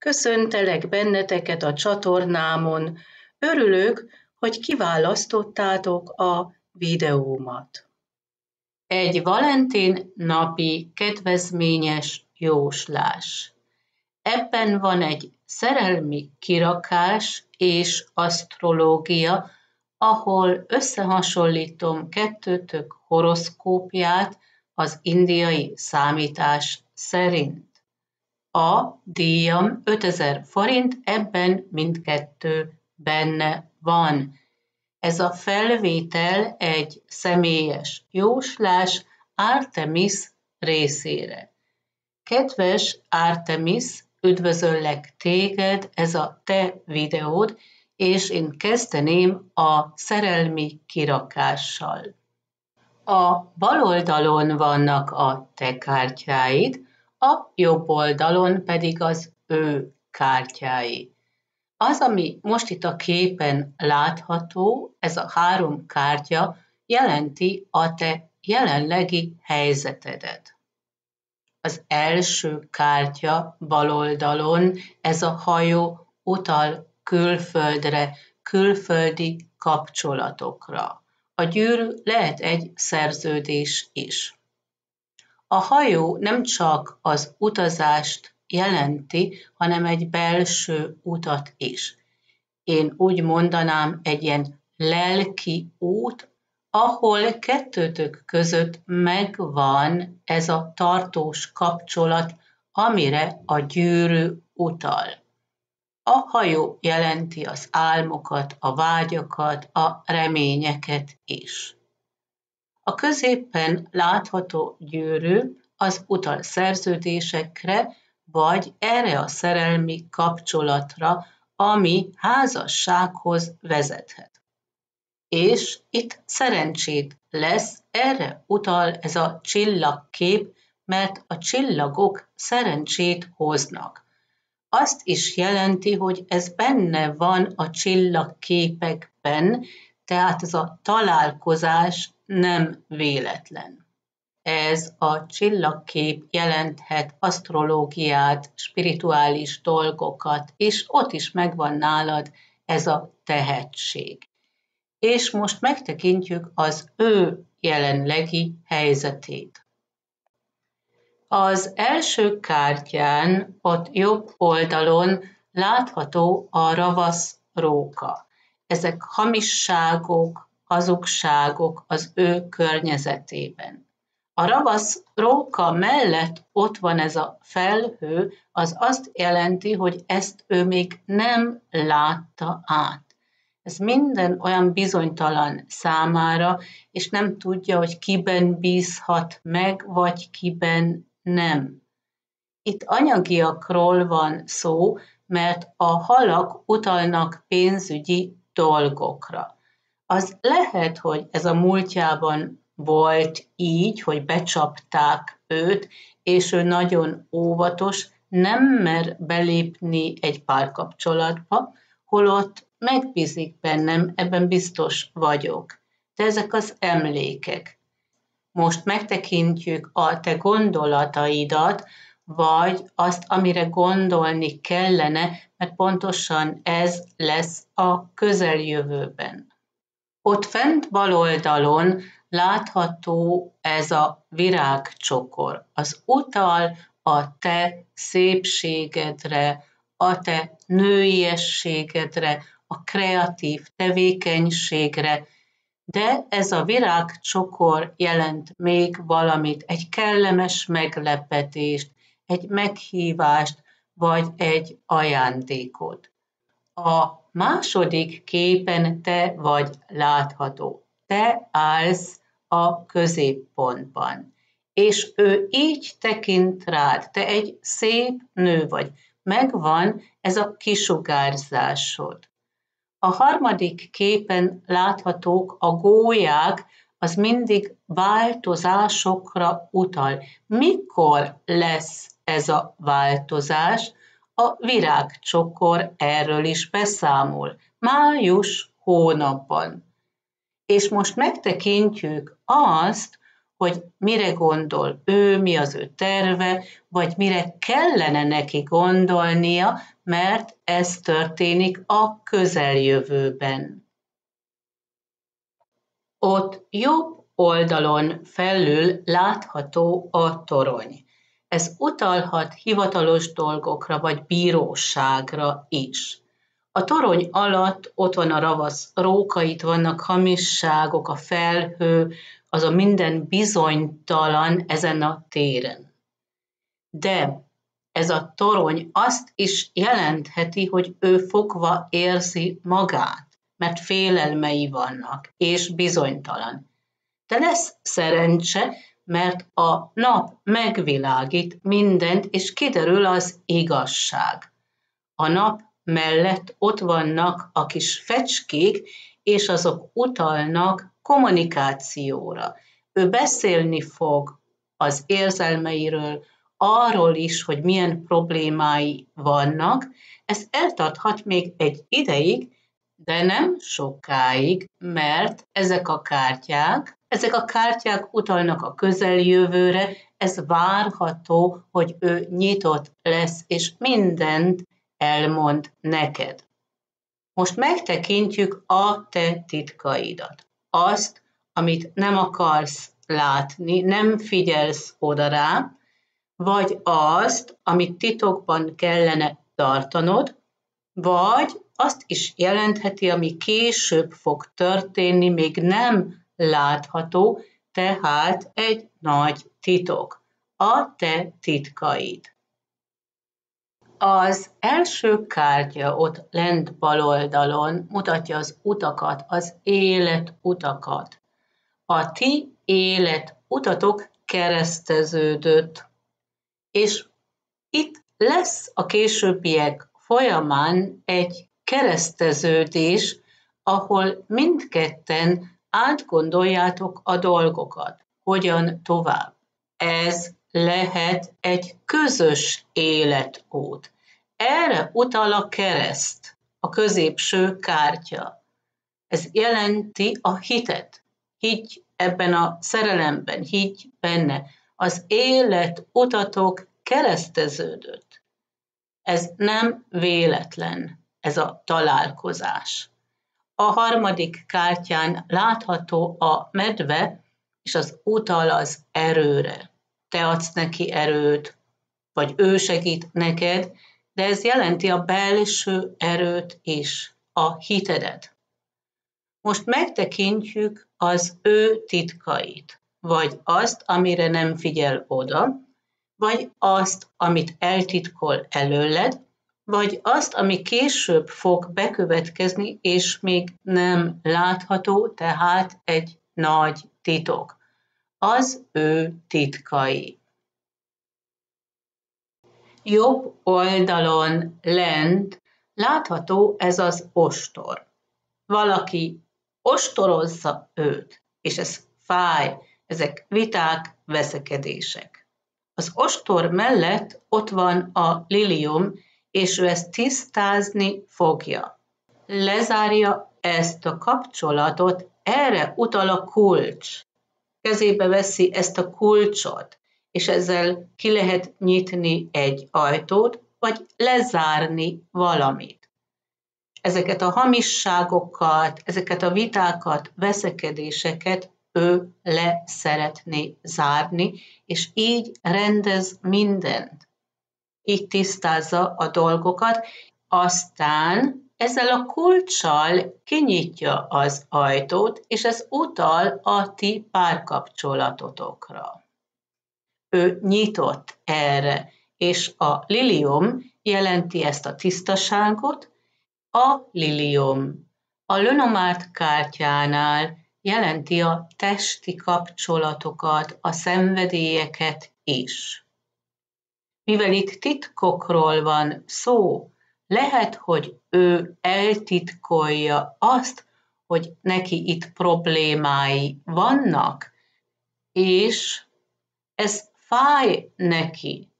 Köszöntelek benneteket a csatornámon. Örülök, hogy kiválasztottátok a videómat. Egy Valentin napi kedvezményes jóslás. Ebben van egy szerelmi kirakás és asztrológia, ahol összehasonlítom kettőtök horoszkópját az indiai számítás szerint. A díjam 5000 forint, ebben mindkettő benne van. Ez a felvétel egy személyes jóslás Artemis részére. Kedves Artemis, üdvözöllek téged, ez a te videód, és én kezdeném a szerelmi kirakással. A bal oldalon vannak a te kártyáid, a jobb oldalon pedig az ő kártyái. Az, ami most itt a képen látható, ez a három kártya jelenti a te jelenlegi helyzetedet. Az első kártya bal oldalon, ez a hajó utal külföldre, külföldi kapcsolatokra. A gyűrű lehet egy szerződés is. A hajó nem csak az utazást jelenti, hanem egy belső utat is. Én úgy mondanám egy ilyen lelki út, ahol kettőtök között megvan ez a tartós kapcsolat, amire a gyűrű utal. A hajó jelenti az álmokat, a vágyakat, a reményeket is. A középen látható gyűrű az utal szerződésekre, vagy erre a szerelmi kapcsolatra, ami házassághoz vezethet. És itt szerencsét lesz, erre utal ez a csillagkép, mert a csillagok szerencsét hoznak. Azt is jelenti, hogy ez benne van a csillagképekben, tehát ez a találkozás nem véletlen. Ez a csillagkép jelenthet asztrológiát, spirituális dolgokat, és ott is megvan nálad ez a tehetség. És most megtekintjük az ő jelenlegi helyzetét. Az első kártyán, ott jobb oldalon látható a ravasz róka. Ezek hamisságok, hazugságok az ő környezetében. A ravasz róka mellett ott van ez a felhő, az azt jelenti, hogy ezt ő még nem látta át. Ez minden olyan bizonytalan számára, és nem tudja, hogy kiben bízhat meg, vagy kiben nem. Itt anyagiakról van szó, mert a halak utalnak pénzügyi dolgokra az lehet, hogy ez a múltjában volt így, hogy becsapták őt, és ő nagyon óvatos, nem mer belépni egy párkapcsolatba, holott megbízik bennem, ebben biztos vagyok. De ezek az emlékek. Most megtekintjük a te gondolataidat, vagy azt, amire gondolni kellene, mert pontosan ez lesz a közeljövőben. Ott fent bal oldalon látható ez a virágcsokor. Az utal a te szépségedre, a te nőiességedre, a kreatív tevékenységre, de ez a virágcsokor jelent még valamit, egy kellemes meglepetést, egy meghívást, vagy egy ajándékot. A második képen te vagy látható. Te állsz a középpontban. És ő így tekint rád, te egy szép nő vagy. Megvan ez a kisugárzásod. A harmadik képen láthatók a gólyák, az mindig változásokra utal. Mikor lesz ez a változás? A virágcsokor erről is beszámol, május hónapban. És most megtekintjük azt, hogy mire gondol ő, mi az ő terve, vagy mire kellene neki gondolnia, mert ez történik a közeljövőben. Ott jobb oldalon felül látható a torony. Ez utalhat hivatalos dolgokra vagy bíróságra is. A torony alatt ott van a ravasz róka, itt vannak hamisságok, a felhő, az a minden bizonytalan ezen a téren. De ez a torony azt is jelentheti, hogy ő fogva érzi magát, mert félelmei vannak, és bizonytalan. De lesz szerencse, mert a nap megvilágít mindent, és kiderül az igazság. A nap mellett ott vannak a kis fecskék, és azok utalnak kommunikációra. Ő beszélni fog az érzelmeiről, arról is, hogy milyen problémái vannak. Ez eltarthat még egy ideig, de nem sokáig, mert ezek a kártyák, ezek a kártyák utalnak a közeljövőre, ez várható, hogy ő nyitott lesz, és mindent elmond neked. Most megtekintjük a te titkaidat. Azt, amit nem akarsz látni, nem figyelsz oda rá, vagy azt, amit titokban kellene tartanod, vagy azt is jelentheti, ami később fog történni, még nem látható, tehát egy nagy titok. A te titkaid. Az első kártya ott lent bal oldalon mutatja az utakat, az élet utakat. A ti élet utatok kereszteződött, és itt lesz a későbbiek folyamán egy kereszteződés, ahol mindketten átgondoljátok a dolgokat, hogyan tovább. Ez lehet egy közös életút. Erre utal a kereszt, a középső kártya. Ez jelenti a hitet. Higgy ebben a szerelemben, higgy benne. Az élet utatok kereszteződött. Ez nem véletlen, ez a találkozás. A harmadik kártyán látható a medve, és az utal az erőre te adsz neki erőt, vagy ő segít neked, de ez jelenti a belső erőt is, a hitedet. Most megtekintjük az ő titkait, vagy azt, amire nem figyel oda, vagy azt, amit eltitkol előled, vagy azt, ami később fog bekövetkezni, és még nem látható, tehát egy nagy titok az ő titkai. Jobb oldalon lent látható ez az ostor. Valaki ostorozza őt, és ez fáj, ezek viták, veszekedések. Az ostor mellett ott van a lilium, és ő ezt tisztázni fogja. Lezárja ezt a kapcsolatot, erre utal a kulcs kezébe veszi ezt a kulcsot, és ezzel ki lehet nyitni egy ajtót, vagy lezárni valamit. Ezeket a hamisságokat, ezeket a vitákat, veszekedéseket ő le szeretné zárni, és így rendez mindent. Így tisztázza a dolgokat, aztán ezzel a kulccsal kinyitja az ajtót, és ez utal a ti párkapcsolatotokra. Ő nyitott erre, és a lilium jelenti ezt a tisztaságot, a lilium a Lenomart kártyánál jelenti a testi kapcsolatokat, a szenvedélyeket is. Mivel itt titkokról van szó, lehet, hogy ő eltitkolja azt, hogy neki itt problémái vannak, és ez fáj neki.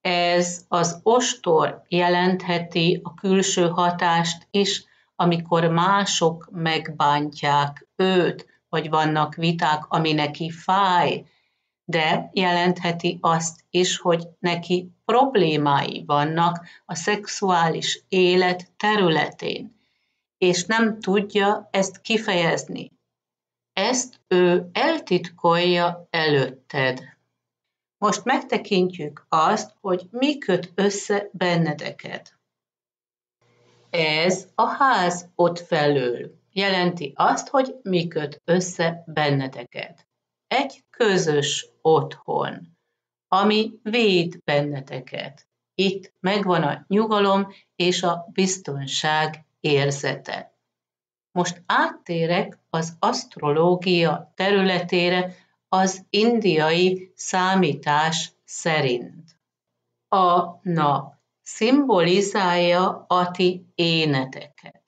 Ez az ostor jelentheti a külső hatást is, amikor mások megbántják őt, vagy vannak viták, ami neki fáj, de jelentheti azt is, hogy neki problémái vannak a szexuális élet területén, és nem tudja ezt kifejezni. Ezt ő eltitkolja előtted. Most megtekintjük azt, hogy mi köt össze benneteket. Ez a ház ott felől jelenti azt, hogy mi köt össze benneteket. Egy közös otthon, ami véd benneteket. Itt megvan a nyugalom és a biztonság érzete. Most áttérek az asztrológia területére az indiai számítás szerint. A nap szimbolizálja a ti éneteket.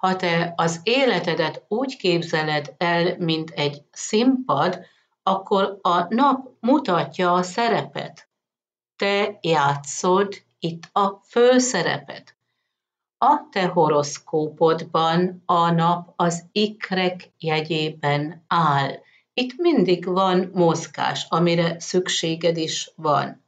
Ha te az életedet úgy képzeled el, mint egy színpad, akkor a nap mutatja a szerepet. Te játszod itt a főszerepet. A te horoszkópodban a nap az ikrek jegyében áll. Itt mindig van mozgás, amire szükséged is van.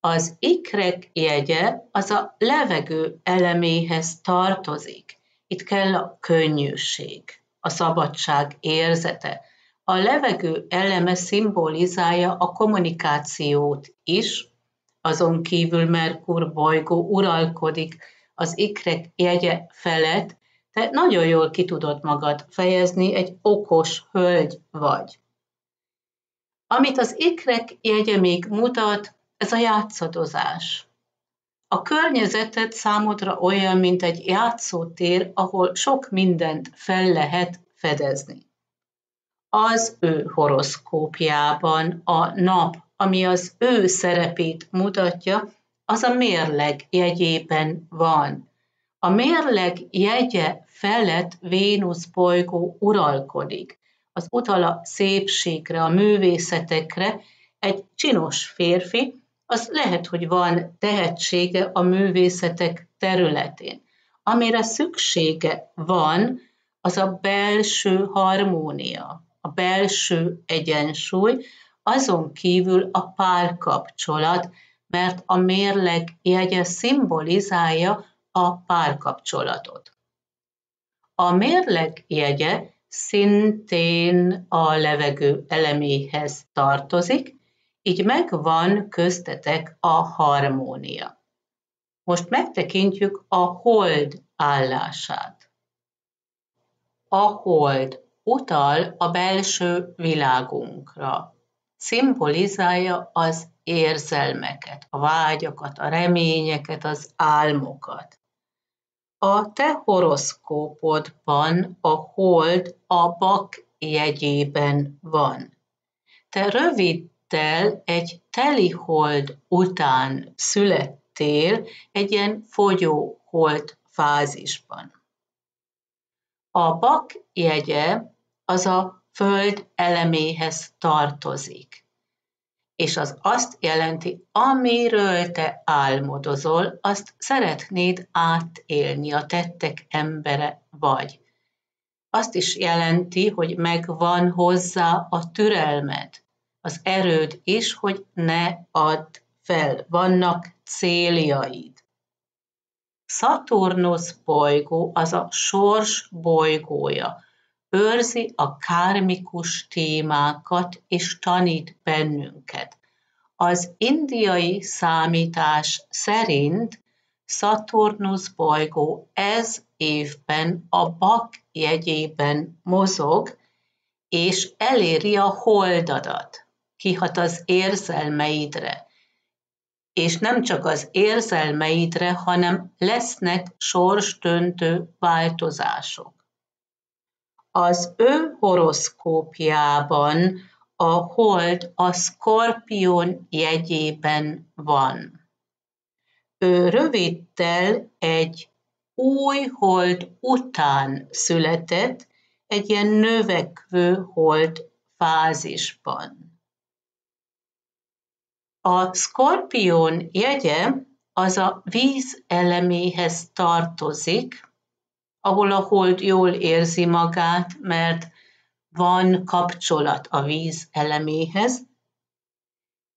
Az ikrek jegye az a levegő eleméhez tartozik. Itt kell a könnyűség, a szabadság érzete. A levegő eleme szimbolizálja a kommunikációt is, azon kívül Merkur bolygó uralkodik az ikrek jegye felett, te nagyon jól ki tudod magad fejezni, egy okos hölgy vagy. Amit az ikrek jegye még mutat, ez a játszadozás. A környezeted számodra olyan, mint egy játszótér, ahol sok mindent fel lehet fedezni. Az ő horoszkópjában a nap, ami az ő szerepét mutatja, az a mérleg jegyében van. A mérleg jegye felett Vénusz bolygó uralkodik. Az utal a szépségre, a művészetekre, egy csinos férfi, az lehet, hogy van tehetsége a művészetek területén. Amire szüksége van, az a belső harmónia, a belső egyensúly, azon kívül a párkapcsolat, mert a mérleg jegye szimbolizálja a párkapcsolatot. A mérleg jegye szintén a levegő eleméhez tartozik, így megvan köztetek a harmónia. Most megtekintjük a hold állását. A hold utal a belső világunkra, szimbolizálja az érzelmeket, a vágyakat, a reményeket, az álmokat. A te horoszkópodban a hold a bak jegyében van. Te rövid tel egy teli hold után születtél egy ilyen fogyó hold fázisban. A bak jegye az a föld eleméhez tartozik, és az azt jelenti, amiről te álmodozol, azt szeretnéd átélni, a tettek embere vagy. Azt is jelenti, hogy megvan hozzá a türelmed, az erőd is, hogy ne add fel. Vannak céljaid. Szaturnusz bolygó az a sors bolygója. Őrzi a kármikus témákat és tanít bennünket. Az indiai számítás szerint Szaturnusz bolygó ez évben a bak jegyében mozog, és eléri a holdadat kihat az érzelmeidre. És nem csak az érzelmeidre, hanem lesznek sorsdöntő változások. Az ő horoszkópjában a hold a skorpion jegyében van. Ő röviddel egy új hold után született, egy ilyen növekvő hold fázisban. A szkorpión jegye az a víz eleméhez tartozik, ahol a hold jól érzi magát, mert van kapcsolat a víz eleméhez.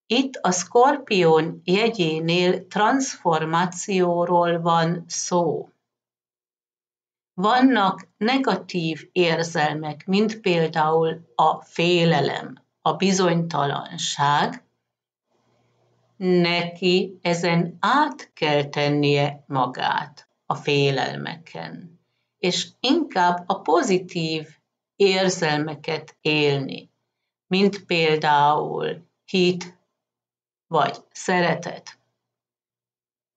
Itt a skorpion jegyénél transformációról van szó. Vannak negatív érzelmek, mint például a félelem, a bizonytalanság, neki ezen át kell tennie magát a félelmeken, és inkább a pozitív érzelmeket élni, mint például hit vagy szeretet.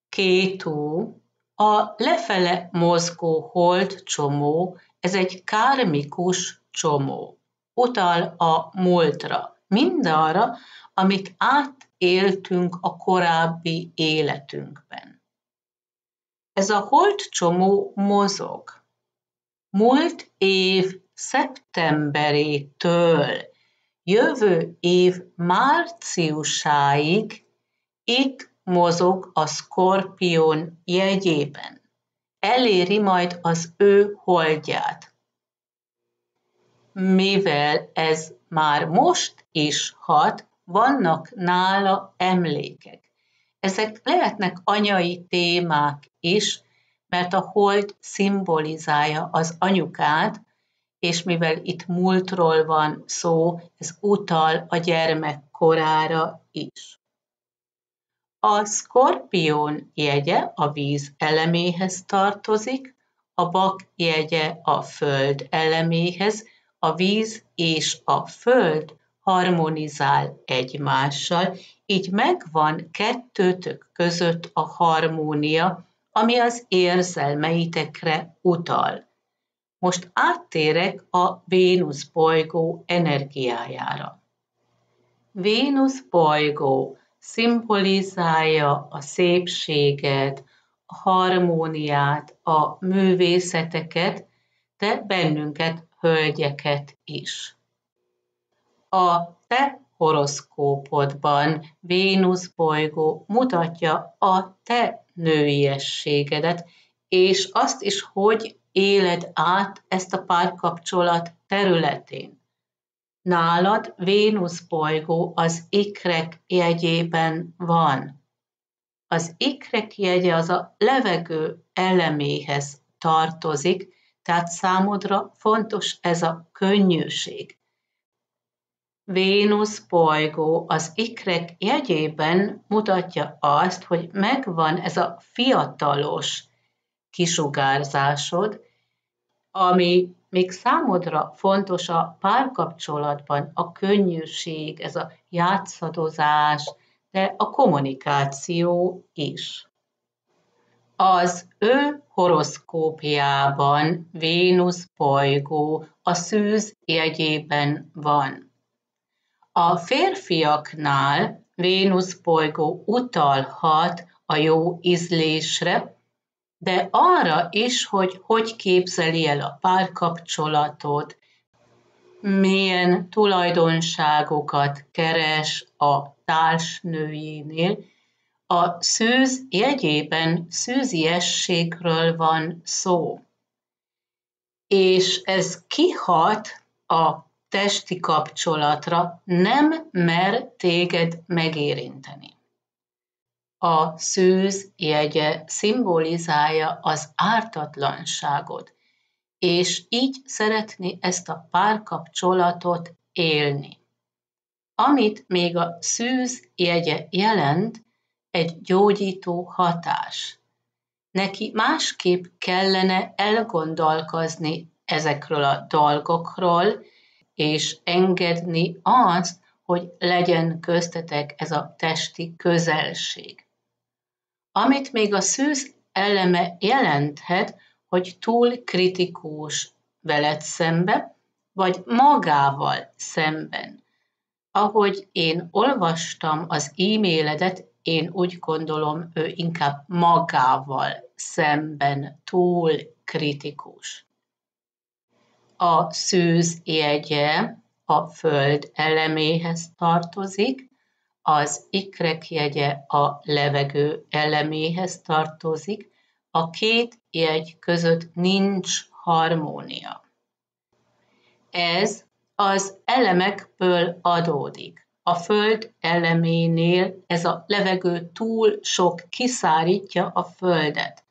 Kétú a lefele mozgó hold csomó, ez egy kármikus csomó. Utal a múltra, mindarra, amit átéltünk a korábbi életünkben. Ez a hold csomó mozog. Múlt év szeptemberétől jövő év márciusáig itt mozog a skorpion jegyében. Eléri majd az ő holdját. Mivel ez már most is hat, vannak nála emlékek. Ezek lehetnek anyai témák is, mert a hold szimbolizálja az anyukát, és mivel itt múltról van szó, ez utal a gyermek korára is. A skorpión jegye a víz eleméhez tartozik, a bak jegye a föld eleméhez, a víz és a föld harmonizál egymással, így megvan kettőtök között a harmónia, ami az érzelmeitekre utal. Most áttérek a Vénusz bolygó energiájára. Vénusz bolygó szimbolizálja a szépséget, a harmóniát, a művészeteket, de bennünket, hölgyeket is. A te horoszkópodban Vénusz bolygó mutatja a te nőiességedet, és azt is, hogy éled át ezt a párkapcsolat területén. Nálad Vénusz bolygó az ikrek jegyében van. Az ikrek jegye az a levegő eleméhez tartozik, tehát számodra fontos ez a könnyűség. Vénusz bolygó az ikrek jegyében mutatja azt, hogy megvan ez a fiatalos kisugárzásod, ami még számodra fontos a párkapcsolatban, a könnyűség, ez a játszadozás, de a kommunikáció is. Az ő horoszkópjában Vénusz bolygó a szűz jegyében van. A férfiaknál Vénusz bolygó utalhat a jó ízlésre, de arra is, hogy hogy képzeli el a párkapcsolatot, milyen tulajdonságokat keres a társnőjénél. A szűz jegyében szűziességről van szó. És ez kihat a testi kapcsolatra, nem mer téged megérinteni. A szűz jegye szimbolizálja az ártatlanságot, és így szeretni ezt a párkapcsolatot élni. Amit még a szűz jegye jelent, egy gyógyító hatás. Neki másképp kellene elgondolkozni ezekről a dolgokról, és engedni azt, hogy legyen köztetek ez a testi közelség. Amit még a szűz eleme jelenthet, hogy túl kritikus veled szembe, vagy magával szemben. Ahogy én olvastam az e-mailedet, én úgy gondolom, ő inkább magával szemben túl kritikus. A szűz jegye a föld eleméhez tartozik, az ikrek jegye a levegő eleméhez tartozik, a két jegy között nincs harmónia. Ez az elemekből adódik. A Föld eleménél ez a levegő túl sok kiszárítja a Földet.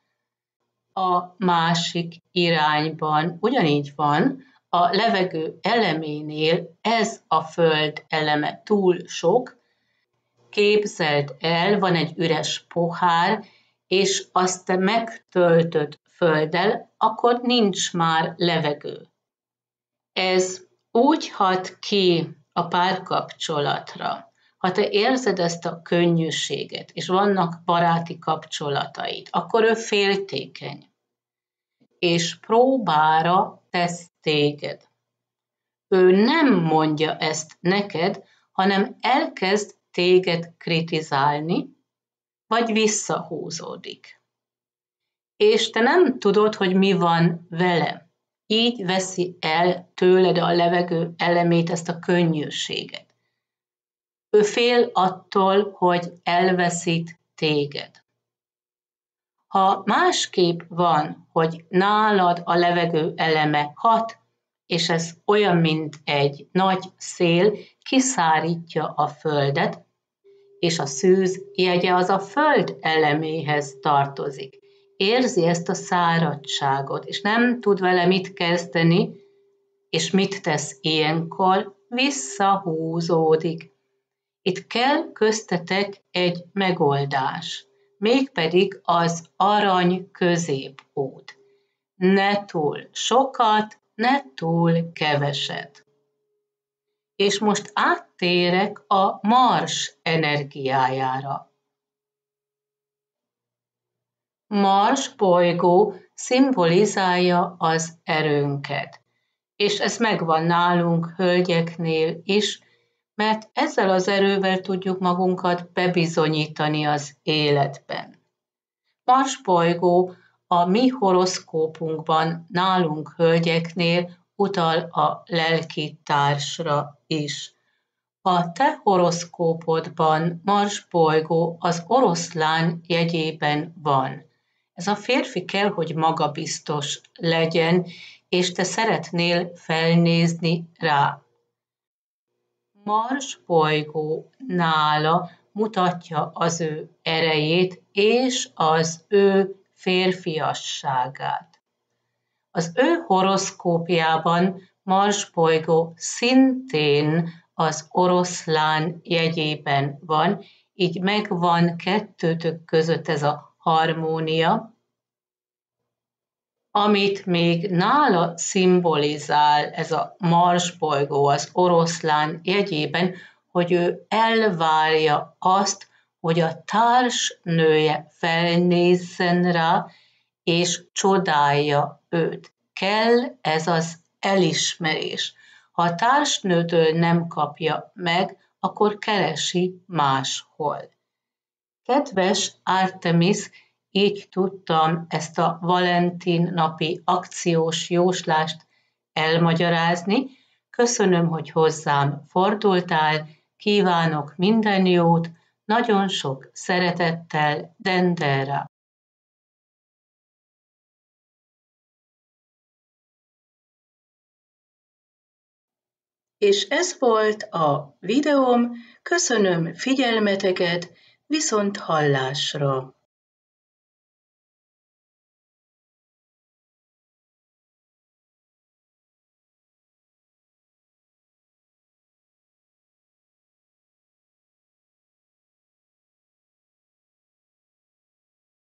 A másik irányban. Ugyanígy van, a levegő eleménél ez a Föld eleme túl sok, képzeld el, van egy üres pohár, és azt te megtöltöd földdel, akkor nincs már levegő. Ez úgy hat ki a párkapcsolatra, ha te érzed ezt a könnyűséget, és vannak baráti kapcsolataid, akkor ő féltékeny, és próbára tesz téged. Ő nem mondja ezt neked, hanem elkezd téged kritizálni, vagy visszahúzódik. És te nem tudod, hogy mi van vele. Így veszi el tőled a levegő elemét, ezt a könnyűséget. Ő fél attól, hogy elveszít téged. Ha másképp van, hogy nálad a levegő eleme hat, és ez olyan, mint egy nagy szél, kiszárítja a földet, és a szűz jegye az a föld eleméhez tartozik. Érzi ezt a száradtságot, és nem tud vele mit kezdeni, és mit tesz ilyenkor? Visszahúzódik. Itt kell köztetek egy megoldás, mégpedig az arany középút. Ne túl sokat, ne túl keveset. És most áttérek a Mars energiájára. Mars bolygó szimbolizálja az erőnket, és ez megvan nálunk hölgyeknél is, mert ezzel az erővel tudjuk magunkat bebizonyítani az életben. Mars bolygó a mi horoszkópunkban nálunk hölgyeknél utal a lelki társra is. A te horoszkópodban Mars bolygó az oroszlán jegyében van. Ez a férfi kell, hogy magabiztos legyen, és te szeretnél felnézni rá. Mars bolygó nála mutatja az ő erejét és az ő férfiasságát. Az ő horoszkópjában Mars bolygó szintén az oroszlán jegyében van, így megvan kettőtök között ez a harmónia, amit még nála szimbolizál ez a Mars bolygó az oroszlán jegyében, hogy ő elvárja azt, hogy a társnője felnézzen rá, és csodálja őt. Kell ez az elismerés. Ha a társnőtől nem kapja meg, akkor keresi máshol. Kedves Artemis, így tudtam ezt a Valentin napi akciós jóslást elmagyarázni. Köszönöm, hogy hozzám fordultál, kívánok minden jót, nagyon sok szeretettel, Dendera. És ez volt a videóm, köszönöm figyelmeteket, viszont hallásra!